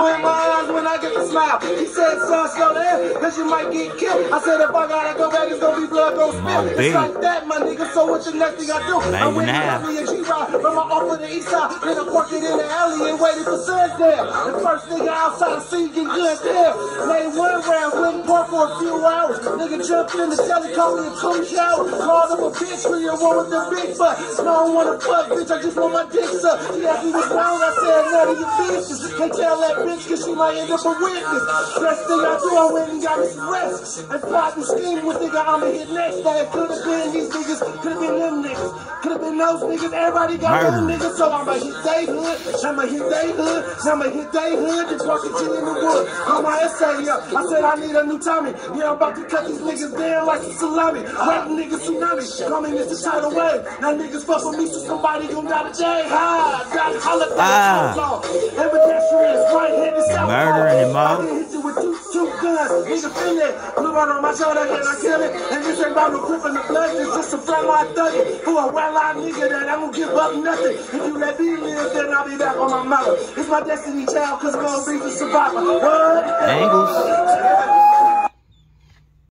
eyes when I get the smile. He said, son, slow down, cause you might get killed. I said, if I gotta go back, it's gonna be blood, gon' spill. Oh, it's like that, my nigga, so what the next thing I do? I went and got me a G-Ride from my off of the east side, then I parked it in the alley and waited for sundown. The first nigga outside the scene get good there. Made one round, went park for a few hours. Nigga jumped in the telly, called me a two shower. Called him a bitch for your one with the big butt. No, I don't wanna fuck, bitch, I just want my dick sucked. He asked me what's wrong, I said, none of your business. Can't tell that bitch bitch cause she might end up a witness. Best thing I do, I went and got me some rest. And plot and scheme with nigga, I'ma hit next. That could have been these niggas, could have been them niggas, could have been those niggas. Everybody got them niggas, so I'ma hit they hood, I'ma hit they hood, I'ma hit they hood. Just walking to in the wood. On my essay, yeah, I said I need a new Tommy. Yeah, I'm about to cut these niggas down like some salami. Rap niggas tsunami, coming is the tidal wave. Now niggas fuck with me, so somebody gon' die today. Ha, got holla, ah. Evidentiary right Murdering him up. Two guns, nigga feel it. Blue one on my shoulder, then I kill it. And this ain't about no the blood, it's just a frontline thug. For a well-line nigga that I don't give up nothing. If you let me live, then I'll be back on my mother. It's my destiny child, cause I'm gonna be the survivor. What? Angles.